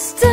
Stay.